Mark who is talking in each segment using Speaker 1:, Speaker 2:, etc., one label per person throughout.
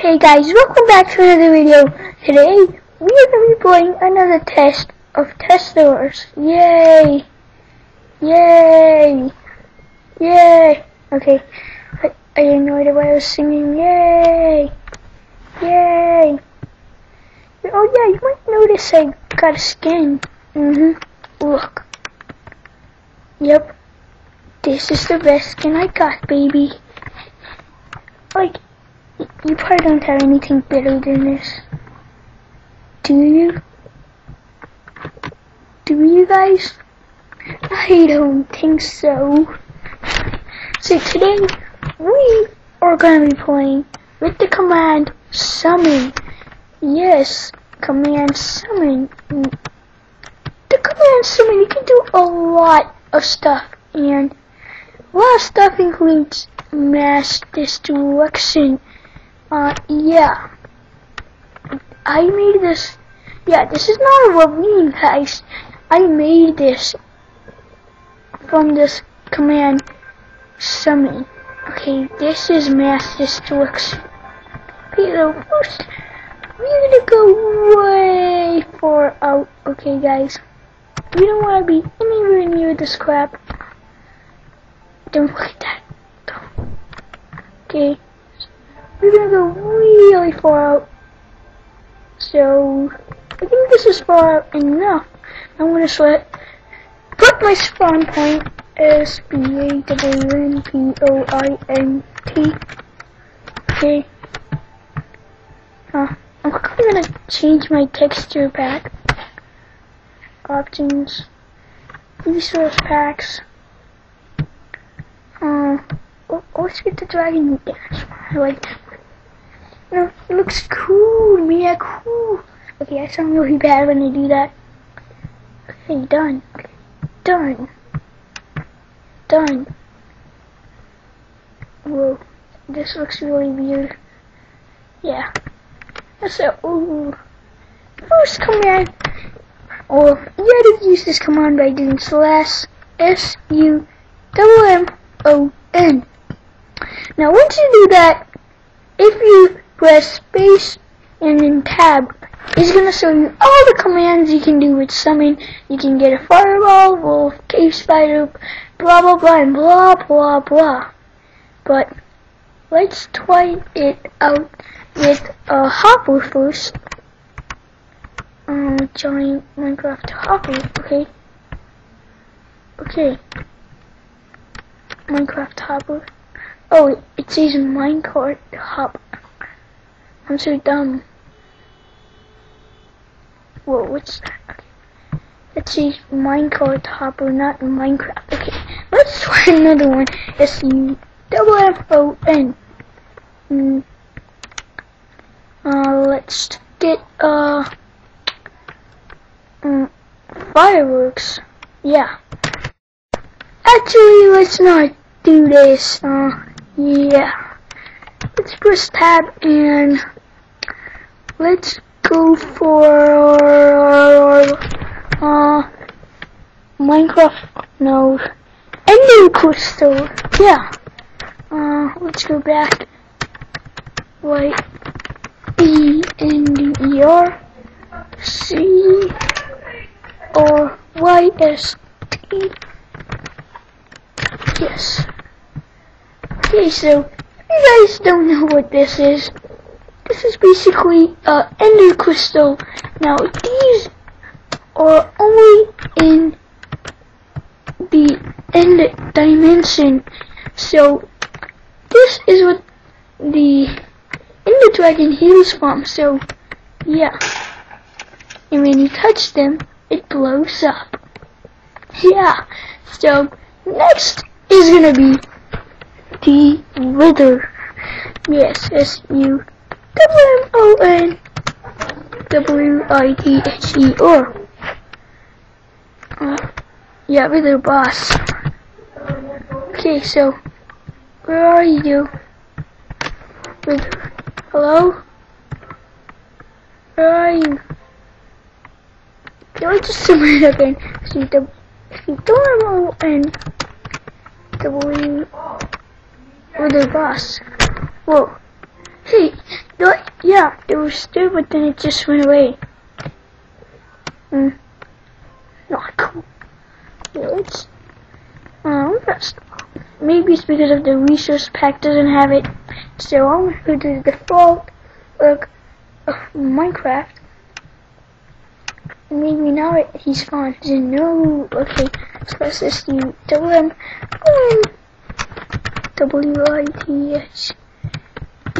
Speaker 1: Hey guys, welcome back to another video. Today, we are going to be playing another test of test Testors. Yay! Yay! Yay! Okay, I, I didn't know why I was singing. Yay! Yay! Oh yeah, you might notice I got a skin. Mm-hmm. Look. Yep. This is the best skin I got, baby. Like, you probably don't have anything better than this. Do you? Do you guys? I don't think so. So today, we are going to be playing with the command summon. Yes, command summon. The command summon, you can do a lot of stuff, and a lot of stuff includes mass destruction. Uh, yeah. I made this. Yeah, this is not a ravine, guys. I made this from this command summon. Okay, this is mass. Okay, so first, we're gonna go way far out. Okay, guys. We don't want to be anywhere near this crap. Don't look at that. Okay. We're gonna go really far out. So, I think this is far out enough. I'm gonna select, put my spawn point as B-A-W-N-P-O-I-N-T. Okay. Uh, I'm quickly gonna change my texture pack. Options. Resource packs. Oh, let's get the dragon dash. I like. No, it looks cool, yeah, cool. Okay, I sound really bad when I do that. Okay, done. Done. Done. Whoa, this looks really weird. Yeah. That's a, ooh. First command, or you gotta use this command by doing slash S-U-M-M-O-N. Now once you do that, if you press space and then tab, it's going to show you all the commands you can do with summon. You can get a fireball, wolf, cave spider, blah blah blah, and blah blah blah. But let's try it out with a hopper first. Um, join Minecraft hopper, okay? Okay. Minecraft hopper. Oh, it says Minecraft hop. I'm so dumb. Whoa, what's that? It says minecart hopper, not Minecraft. Okay, let's try another one. S U double F O N. Mm. Uh, let's get uh, um, fireworks. Yeah. Actually, let's not do this. Uh, yeah. Let's press tab and let's go for uh Minecraft no Ender Crystal. Yeah. Uh let's go back. Wait. E N D E R C or Y S T. Yes. Okay, so you guys don't know what this is. This is basically uh, ender crystal. Now these are only in the end dimension. So this is what the ender dragon heals from. So yeah, and when you touch them, it blows up. Yeah. So next is gonna be the Wither. Yes, S U W M O N W I T H E R. Uh, yeah, Wither boss. Okay, so where are you? Wither. Hello? Where are you? Can I just zoom it again? See the W W with the boss. Whoa. What? Yeah, it was but then it just went away. Hmm. Not cool. Yeah, let's. Uh, let's maybe it's because of the resource pack doesn't have it. So I'm gonna go to the default look of Minecraft. Maybe now it, he's gone. No, okay. So let's just do double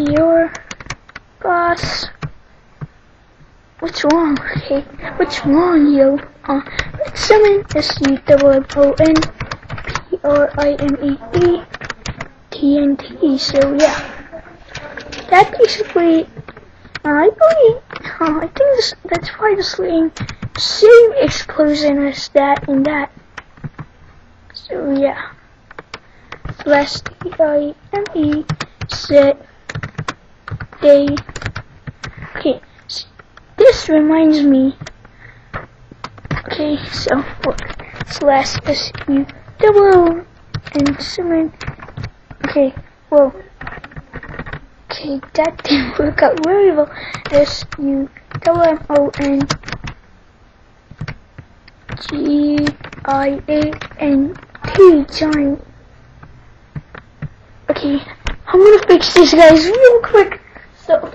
Speaker 1: your boss. What's wrong? Okay, what's wrong, yo? Uh, let's summon S U double M O N P R I M T N T. So yeah, that basically, I believe, uh, I think this, that's why the slaying same explosion as that and that. So yeah, slash T I M E set Okay, this reminds me. Okay, so slash S U double and summon. Okay, well Okay, that didn't work out very well. S U double M O N G I A N T giant. Okay, I'm gonna fix this guys real quick. So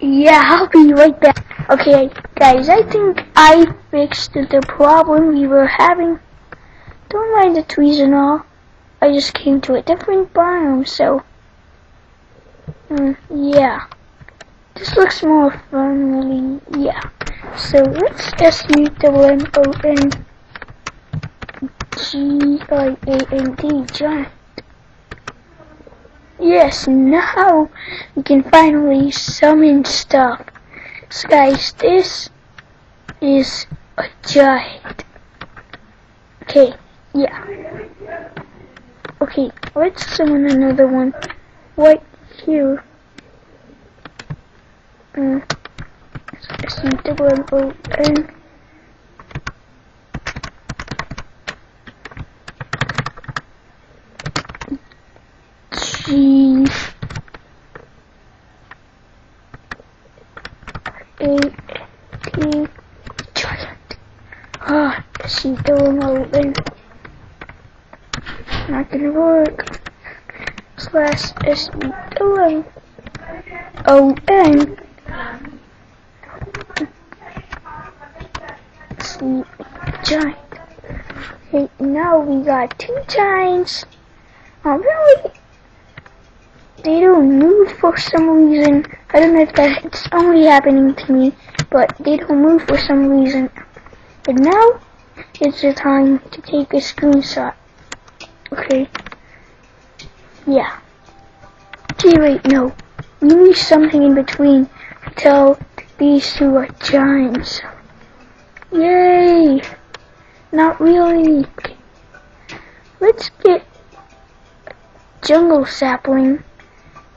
Speaker 1: yeah, I'll be right back. Okay, guys, I think I fixed the problem we were having. Don't mind the trees and all. I just came to a different biome, so... Mm, yeah. This looks more friendly, yeah. So let's S-U-N-N-G-I-A-N-D, giant. Yes, now we can finally summon stuff. So guys, this is a giant. Okay, yeah. Okay, let's summon another one right here. Mm. S U double M O N. G A T giant. Ah, S U double M O N. Work. Slash S double M O N. Giant. Okay, now we got two giants. Oh, really? They don't move for some reason. I don't know if that's only happening to me, but they don't move for some reason. But now, it's the time to take a screenshot. Okay. Yeah. Okay, wait, no. We need something in between tell these two are giants. Yay! Not really. Let's get jungle sapling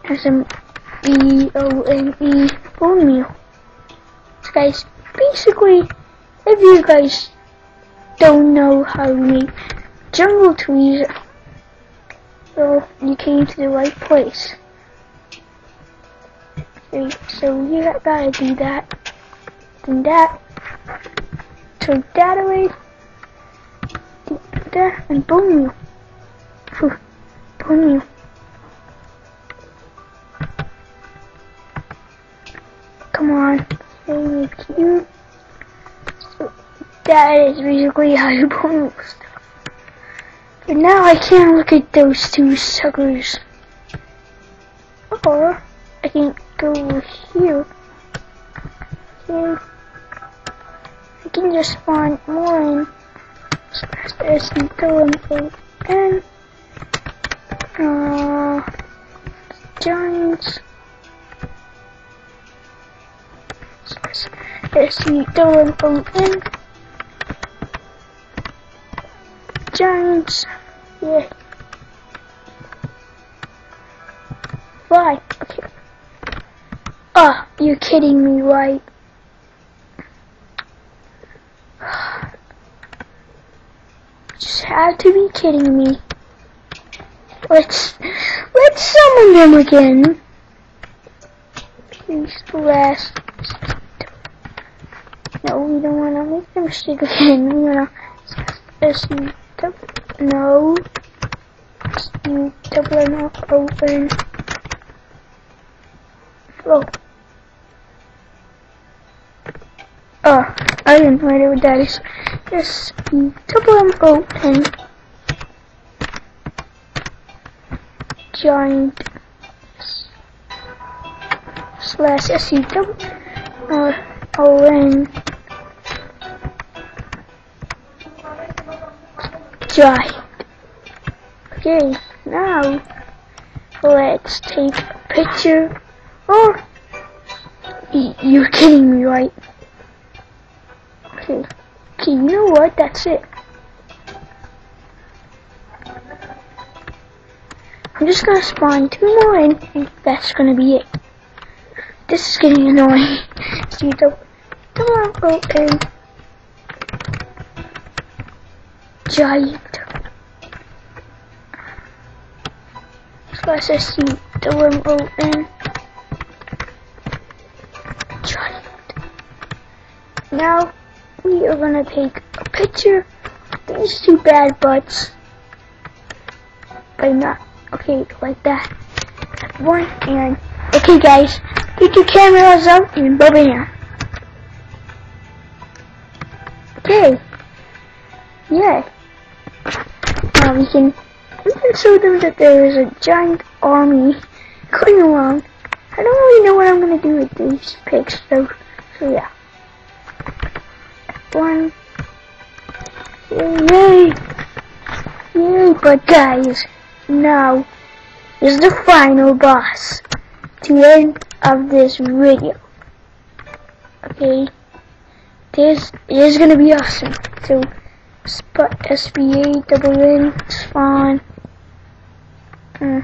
Speaker 1: and some E-O-N-E bone meal. So guys, basically, if you guys don't know how to make jungle trees, well, you came to the right place. Okay, so you gotta do that, and that, turn that away, do that, and boom. Whew, bone. Come on, make you. So that is basically how you bone meal But now I can't look at those two suckers. Or I can go here. Okay. I can just spawn more in. Slash S and throw them in. Uh, giants. Slash S and throw them in. Giants. Yeah. Why? Ah, oh, you're kidding me, right? Just have to be kidding me. Let's let's summon them again. These last. No, we don't want to make the mistake again. We want to no. Double N O N. Oh. Oh, I didn't know what that is. U double M O N. Giant slash S U double uh, O Giant. Okay, now let's take a picture. Oh, you're kidding me, right? Okay, okay, you know what? That's it. I'm just gonna spawn two more in, and that's gonna be it. This is getting annoying. Don't, don't go in. Giant. Slash SC, don't go in. Giant. Now, we are gonna take a picture of these two bad butts. But not, okay, like that. One, and, okay guys, Get your cameras out and bam. Okay. Yeah. Now we can can show them that there is a giant army going along. I don't really know what I'm gonna do with these pigs though. So yeah. One Yay! Yay, but guys, now is the final boss to end of this video. Okay, this is gonna be awesome. So, spot SBA double in spawn. Uh,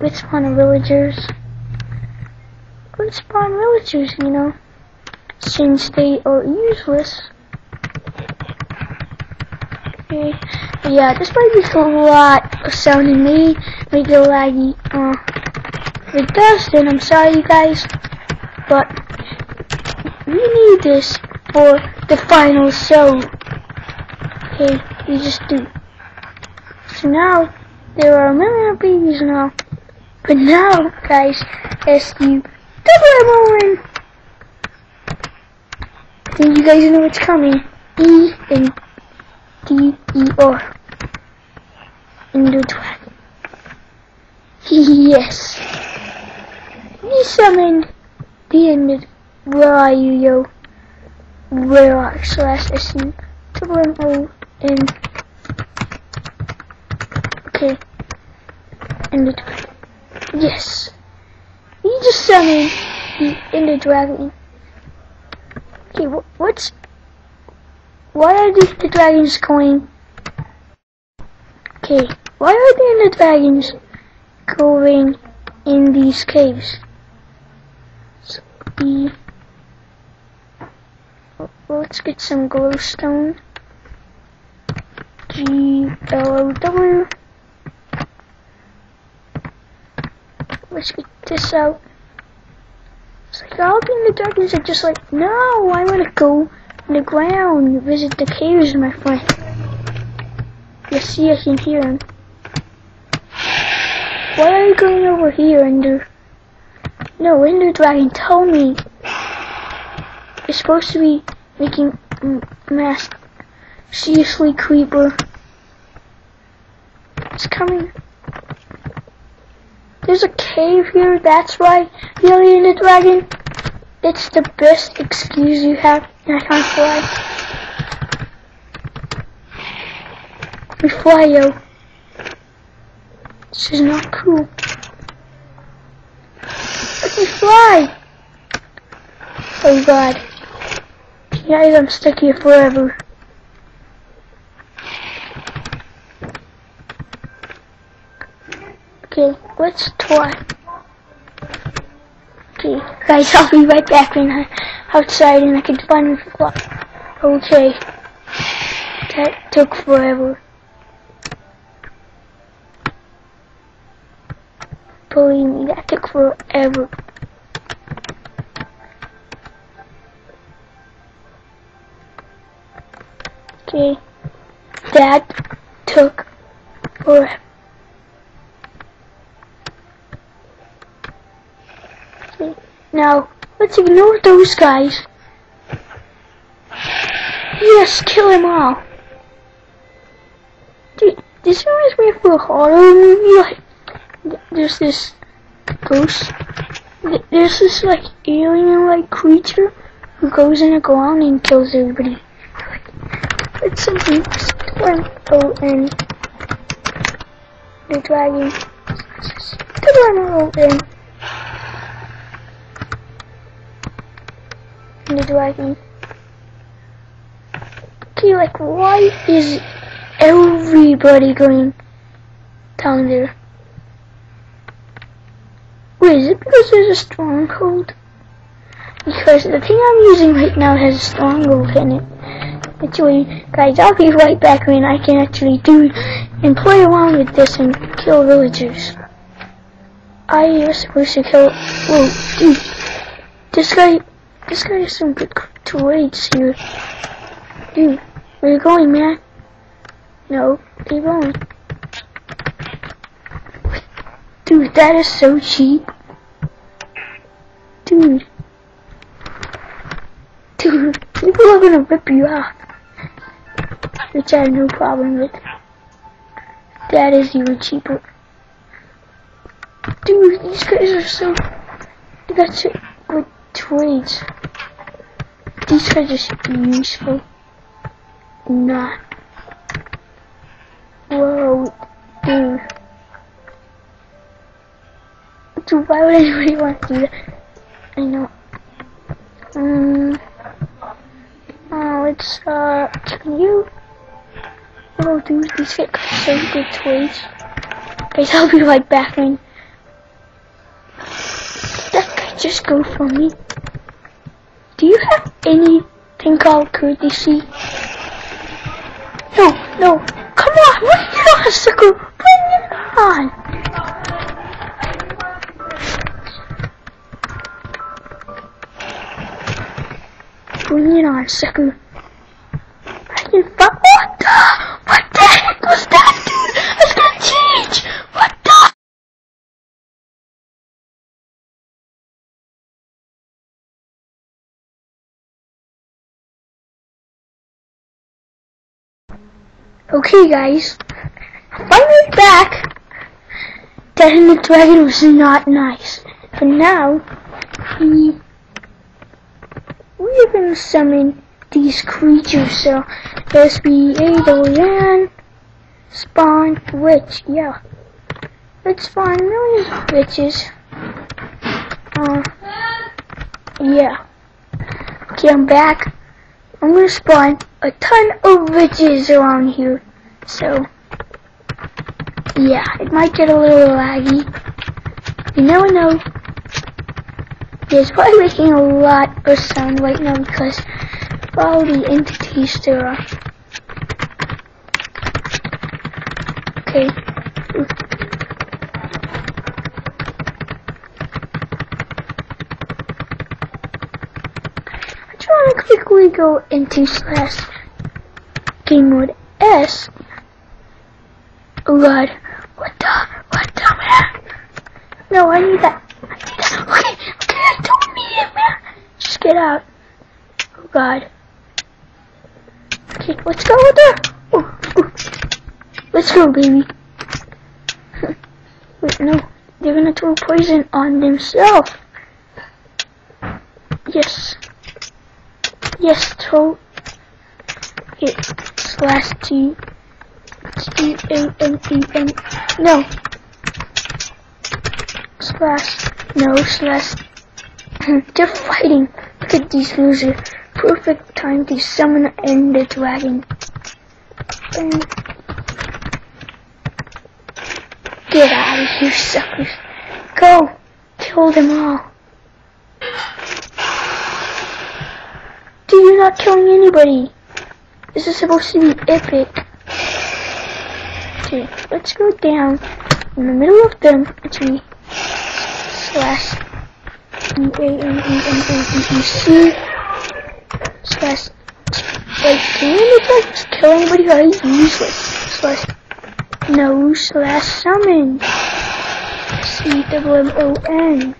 Speaker 1: let's spawn villagers. Let's spawn villagers, you know, since they are useless. Okay, yeah, this might be a lot of sound sounding me, it laggy. Uh, it does, then I'm sorry you guys, but we need this for the final show. Okay, we just do. So now, there are a million babies now. But now, guys, as you double M then you guys know what's coming. E and D E R. Into dragon. yes. You summoned the end. Where are you, yo? Where are slash SU triple M O N Okay. Ended. Yes. You just summoned the Ender Dragon. Okay, wh what's why are the, the dragons going? Okay, why are the Ender Dragons going in these caves? be let's get some glowstone G L O W let's get this out. It's like all the darkness are just like no I want to go on the ground and visit the caves my friend. You see I can hear him why are you going over here Ender? No, Ender Dragon told me. It's supposed to be making mass seriously creeper. It's coming. There's a cave here, that's why really Ender Dragon. It's the best excuse you have, I can't fly. We fly, yo. This is not cool Let me fly! Oh god. Guys, I'm stuck here forever. Which toy? Okay, guys, I'll be right back when I outside and I can find the clock. Okay. That took forever. Believe me, that took forever. Okay. That took forever. Now, let's ignore those guys. Yes, kill them all. Dude, this reminds me of a horror movie. Like, there's this ghost. There's this like alien-like creature who goes in the ground and kills everybody. It's something Tornado and the dragon. Tornado and the dragon. Okay, like why is everybody going down there? Wait, is it because there's a stronghold? Because the thing I'm using right now has a stronghold in it. Actually, guys, I'll be right back when I can actually do and play around with this and kill villagers. I was supposed to kill. Whoa, dude, this guy, this guy has some good trades here. Dude, where you going, man? No, keep going. Dude, that is so cheap. Dude. Dude, people are gonna rip you off. Which I have no problem with. That is even cheaper. Dude, these guys are so... They got such good trades. These guys are super useful. Not. Whoa, dude. Dude, why would anybody want to do that? I know. Um, uh, let's, uh, can you, oh dude, these get so good toys. Guys, I'll be right back, man. That guy just go for me. Anything called courtesy? No, no, come on, bring it on, sucker, bring it on. Bring it on, sucker. I can fuck. What the? What the heck was that, dude? It's gonna change. What the? Okay, guys. Finally back. That in the dragon was not nice. But now, we we're gonna summon these creatures. So SB8 spawn witch. Yeah, let's spawn millions of witches. Uh, yeah. Okay, I'm back. I'm gonna spawn a ton of witches around here. So, yeah, it might get a little laggy. You never know. It's probably making a lot of sound right now because of all the entities there are. Okay. Quickly go into slash game mode S. Oh god. What the? What the man? No, I need that. I need that. Okay, okay, I don't need it, man. Just get out. Oh god. Okay, let's go with oh. Let's go, baby. Wait, no. They're gonna throw poison on themselves. Yes. Yes, throw it slash T T A N E N no slash no slash they're fighting. Look at these losers. Perfect time to summon and the dragon. And get out of here, suckers. Go. Kill them all. Dude, you're not killing anybody. This is supposed to be epic. Okay, let's go down in the middle of them. Actually, slash E A N E N O E E C slash like, can you just kill anybody that is useless? Slash, no, slash summon. No.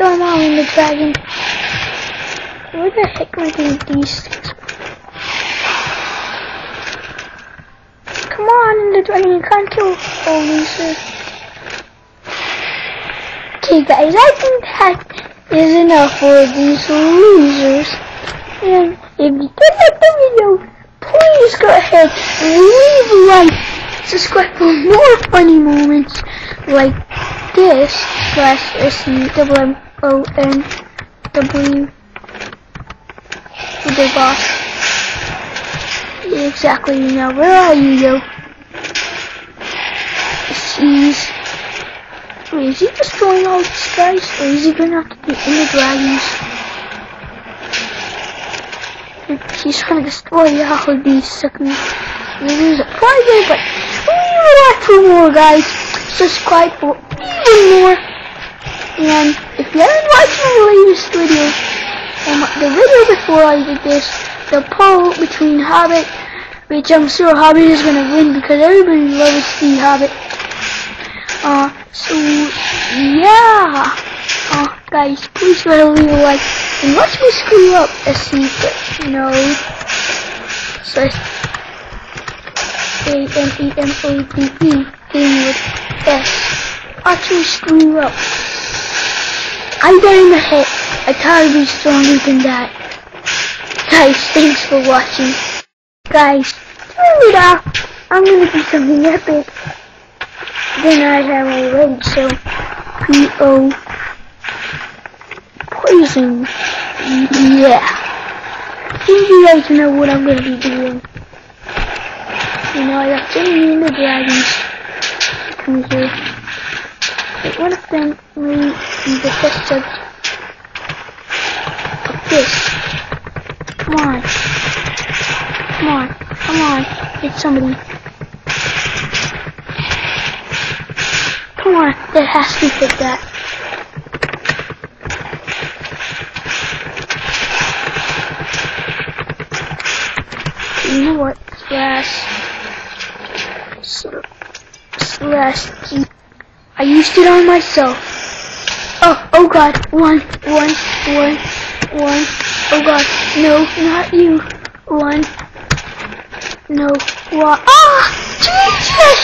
Speaker 1: Them all in the dragon. Where the heck are these things? Come on, the dragon, you can't kill all these. Uh. Okay guys, I think that is enough for these losers. And if you did like the video, please go ahead and leave a like, subscribe for more funny moments like this slash S E W M O N W the boss. Exactly, now where are you, yo? Wait, is he destroying all these guys? Or is he have to be in the dragons? He's gonna destroy all of these sucking. There's a private, but we like for more, guys. Subscribe for even more. And if you haven't watched my latest video, um, the video before I did this, the poll between Hobbit, which I'm sure Hobbit is gonna win because everybody loves the Hobbit. Uh, so, yeah. Uh, guys, please ahead and leave a like. And watch me screw up a secret, you know. So, A-M-E-M-O-D-E, game with S. Watch me screw up. I got in the Hit. I I'd be stronger than that. Guys, thanks for watching. Guys, turn it off. I'm gonna do something epic. Then I have already, so P-O Poison. Yeah. Think you guys know what I'm gonna be doing. You know, I got Jimmy and the dragons. Come here. Be the subject of this. Come on. Come on. Come on. Hit somebody. Come on. That has to fit that. You know what? Slash. Slash G. I used it on myself. Oh, oh god. One, one, one, one. Oh god. No, not you. One. No. What? Ah!